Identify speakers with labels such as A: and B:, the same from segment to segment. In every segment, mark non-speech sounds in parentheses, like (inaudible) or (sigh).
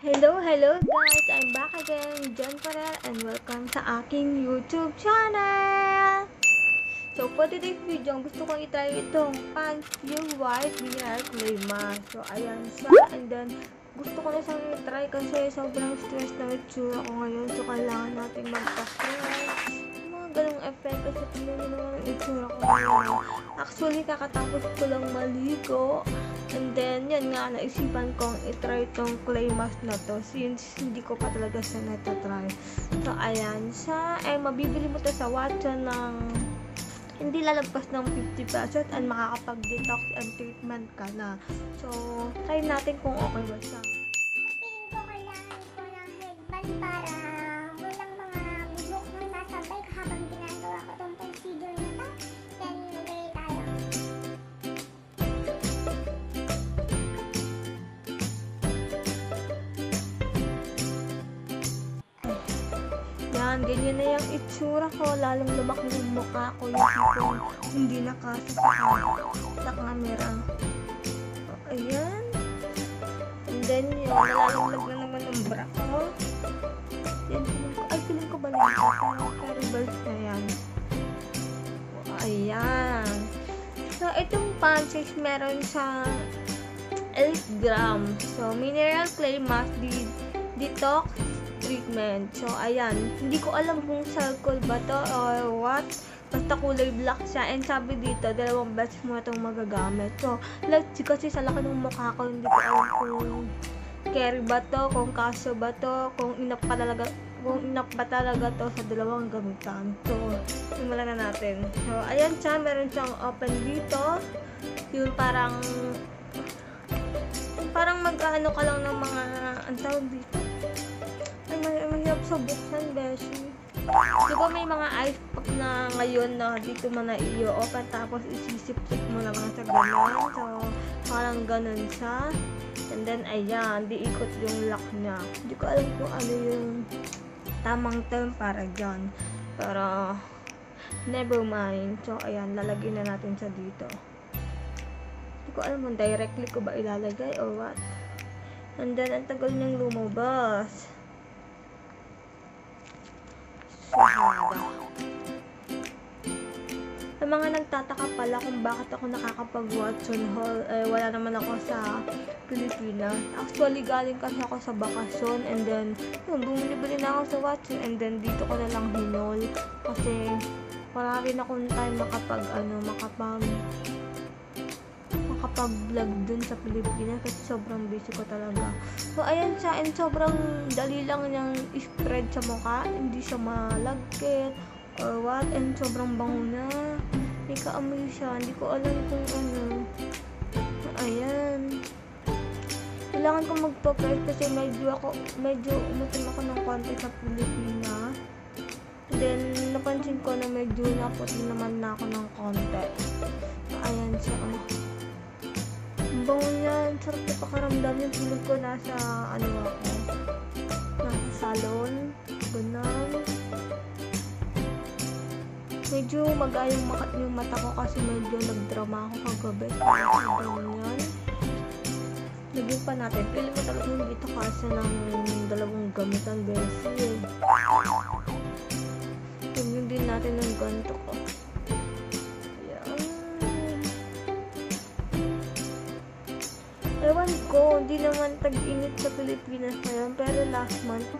A: Hello, hello guys! I'm back again, Jen Farrell, and welcome sa aking YouTube channel! So, for today's video, gusto kong itry itong Pants Pure White Mineral Clay Mask. So, ayan siya, and then, gusto ko na siyang itry kasi sobrang stress na itsura ko ngayon. So, kailangan natin magpa-stress. Ganong tingnan nyo naman ang itsura ko ngayon. Actually, kakatapos ko lang maligo. And then, yun nga, naisipan kong itry itong clay mask na to since hindi ko pa talaga siya natatry. So, ayan siya. Eh, mabibili mo to sa Watson ng hindi lalagpas ng 50 pesos and makakapag-detox and treatment ka na. So, try natin kung okay ba siya. Yan, ganyan na yung itsura ko. Lalong lumaki yung mukha ko. Yung tipong hindi nakasasakay sa camera. So, ayan. And then, yun, nalalamlag na naman ng bra ko. Yan, ay, feeling ko ba na caribals na yan. Ayan. So, itong punches, meron sa 8 grams. So, mineral clay mask de- detox treatment. So, ayan. Hindi ko alam kung circle ba to or what. Basta kulay black siya. And sabi dito, dalawang beses mo itong magagamit. So, like, kasi sa laki ng mukha ko, hindi ko alam kung carry ba to, kung kaso ba to, kung inap pa talaga, kung inap ba talaga to sa dalawang gamitan. So, simulan na natin. So, ayan siya. Meron siyang open dito. Yung parang parang mag-ano ka lang ng mga ang tawag dito mahirap sa buksan beshi. Di ba may mga ice pack na ngayon na dito mo na i-open tapos isisip-sip mo lang sa ganun. So parang ganun siya. And then ayan di ikot yung lock niya. Hindi ko alam kung ano yung tamang term para dyan. Pero never mind. So ayan lalagyan na natin sa dito. Hindi ko alam kung directly ko ba ilalagay or what. And then, ang tagal niyang lumabas. Sahada. Sa mga nagtataka pala kung bakit ako nakakapag-Watson haul, eh, wala naman ako sa Pilipinas. Actually, galing kasi ako sa bakasyon and then, yun, bumili-bili na ako sa Watson and then dito ko na lang hinol. Kasi, wala rin akong time makapag, ano, makapag, makapag-vlog dun sa Pilipinas kasi sobrang busy ko talaga. So, ayan siya. And sobrang dali lang niyang spread sa mukha. Hindi siya malagkit or what. And sobrang bango na. May kaamoy siya. Hindi ko alam kung ano. Ayan. Kailangan ko magpa-press kasi medyo ako, medyo umutim ako ng konti sa Pilipinas. Then, napansin ko na medyo naputi naman na ako ng konti. Ayan siya. Oh. Ang bango yan. Sarap na pakaramdam yung tulog ko nasa, ano ako, nasa salon. Ganun. Medyo magayong makat yung mata ko kasi medyo nagdrama ako kagabi. Ganyan. Lagyan pa natin. Pili mo talaga hindi ito kasi ng dalawang gamitan besi. Tingnan din natin ng ganito ko. Ko, hindi naman tag-init sa Pilipinas ngayon. Pero last month,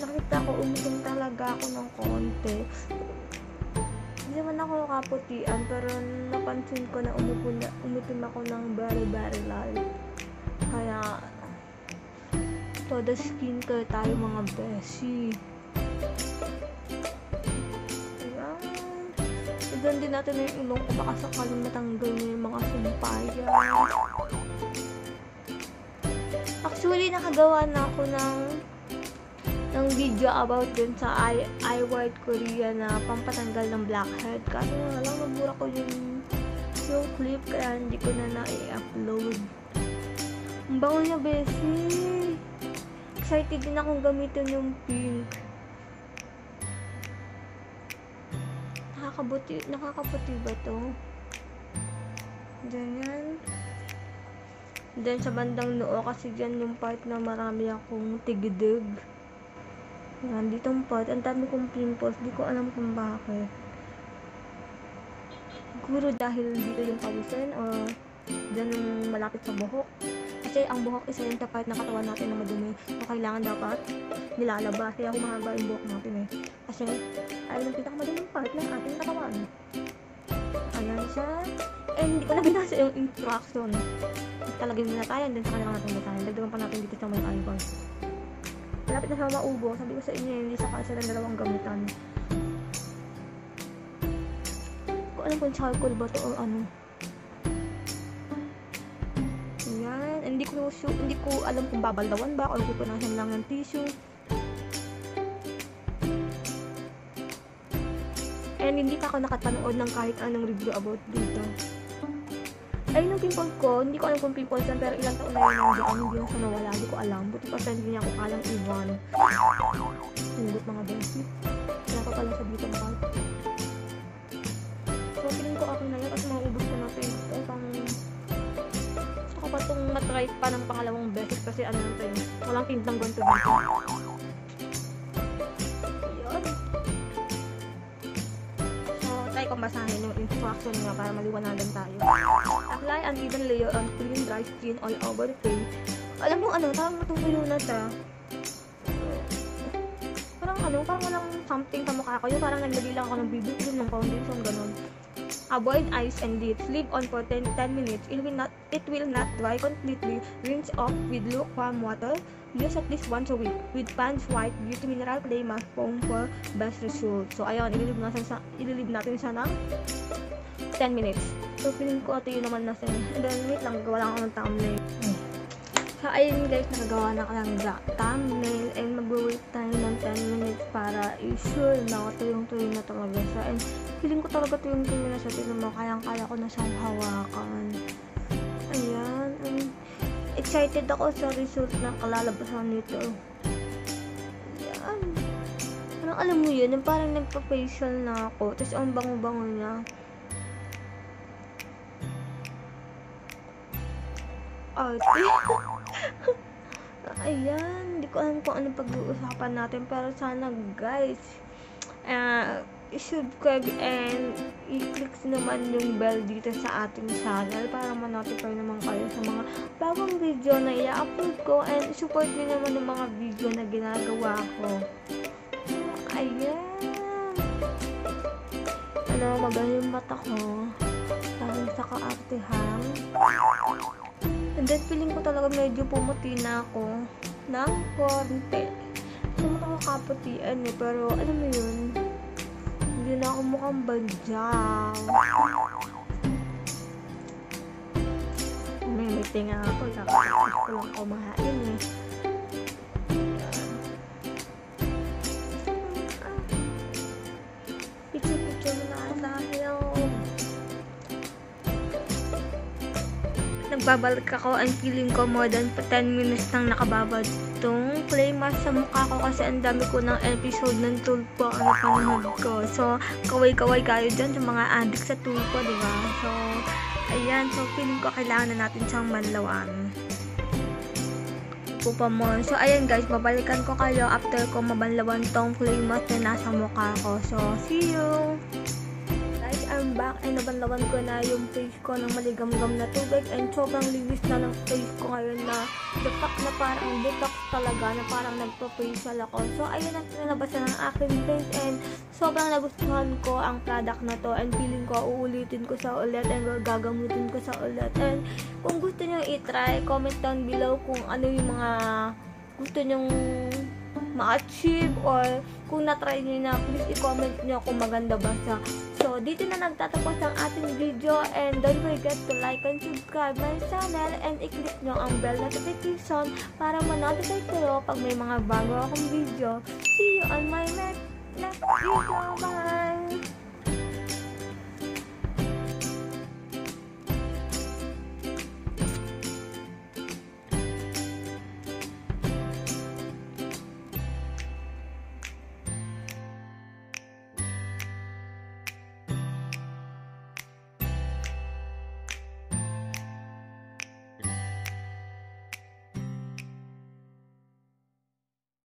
A: nakita ko umitim talaga ako ng konti. Hindi naman ako nakaputian, pero napansin ko na umupo na, umitim ako ng very very light. Kaya, todo skin care tayo mga beshi. Ayan. Din natin yung ilong ko baka sakaling matanggal na yung mga sumpayan. Actually, nakagawa na ako ng ng video about dun sa I, I White Korea na pampatanggal ng blackhead. Kasi nga lang, nabura ko yung, yung clip kaya hindi ko na na-i-upload. Ang bango niya, Bessie. Excited din akong gamitin yung pink. Nakakabuti, nakakaputi ba to? Ganyan. Then sa bandang noo kasi dyan yung part na marami akong tigidig. Yan, ditong part, ang dami kong pimples, di ko alam kung bakit. Siguro dahil dito yung pawisan o dyan yung malapit sa buhok. Kasi ang buhok isa yung part na katawan natin na madumi. So kailangan dapat nilalabas. Kaya humahaba yung buhok natin eh. Kasi ayun yung pinakamaduming part ng ating katawan. Ayan siya. And hindi ko na binasa yung instruction. Talagay muna tayo, then sa kanila natin basahin. Dagdagan pa natin dito sa may eyeball. Malapit na sa maubo. Sabi ko sa inyo, hindi sa kasi ng dalawang gamitan. Ko alam kung charcoal ba to or ano. Ayan. Hindi ko hindi ko alam kung babaldawan ba or pupunasan lang ng tissue. And hindi pa ako nakapanood ng kahit anong review about dito. Ayun yung pimple ko, hindi ko alam kung pimples yan, pero ilang taon na yun nandiyan, hindi na siya nawala, hindi ko alam. Buti pa friend niya ako kalang iwan. Hingot mga besi. Wala pa pala sa dito part. So, feeling ko ako na yun kasi maubos ko na ito. Ito pang... Gusto ko pa itong matry pa ng pangalawang beses kasi ano na ito yun. Walang tintang ganito dito. Kong basahin yung instruction nga para maliwanagan tayo. Apply an even layer on clean dry skin all over face. Alam mo ano, parang natutuyo na siya. Parang ano, parang walang something sa mukha ko. Yung parang naglagay lang ako ng BB cream ng foundation, ganun. Avoid eyes and lips. Leave on for 10, 10 minutes. It will not it will not dry completely. Rinse off with lukewarm water. Use at least once a week. With pants white beauty mineral clay mask foam for best result. So ayun, ililib natin sa ililib natin siya ng 10 minutes. So feeling ko ito yun naman na siya. And then wait lang, gawa lang ako ng thumbnail. So ayun guys, nakagawa na ko ng da- thumbnail and mag-wait tayo ng 10 minutes para i-sure na tuyong-tuyo na talaga siya. And feeling ko talaga tuyong-tuyo na siya. Tignan mo, kayang-kaya ko na siyang hawakan. Excited ako sa result na kalalabasan nito. Ayan. Parang alam mo yun, parang nagpa-facial na ako. Tapos ang bango-bango niya. Arte. (laughs) Ayan, hindi ko alam kung ano pag-uusapan natin. Pero sana guys, uh, subscribe and i-click naman yung bell dito sa ating channel para ma-notify naman kayo sa mga bagong video na i-upload ko and support nyo naman yung mga video na ginagawa ko. Ayan. Ano, maganda yung mata ko. Dahil sa kaartihan. And then, feeling ko talaga medyo pumuti na ako ng konti. So, makakaputian eh. Pero, alam mo yun, hindi na ako mukhang banjaw. May meeting nga ako. Kakasakit ko lang kumain eh. Nagbabalik ako ang feeling ko more than 10 minutes nang nakababad tong clay mask sa mukha ko kasi ang dami ko ng episode ng tulpo ang napanood ko. So, kaway-kaway kayo dyan sa mga addict sa tulpo, di ba? So, ayan. So, feeling ko kailangan na natin siyang manlawan. Pupa mo. So, ayan guys, babalikan ko kayo after ko mabanlawan tong clay mask na nasa mukha ko. So, see you! I'm back and nabanlawan ko na yung face ko ng maligam-gam na tubig and sobrang linis na ng face ko ngayon na the fact na parang detox talaga na parang nagpa-facial ako. So, ayun ang pinalabasan ng aking face and sobrang nagustuhan ko ang product na to and feeling ko uulitin ko sa ulit and gagamutin ko sa ulit. And kung gusto nyo i-try, comment down below kung ano yung mga gusto nyong ma-achieve or kung na-try nyo na, please i-comment nyo kung maganda ba siya. So, dito na nagtatapos ang ating video and don't forget to like and subscribe my channel and i-click nyo ang bell notification para ma-notify kayo pag may mga bago akong video. See you on my next, next video. Bye!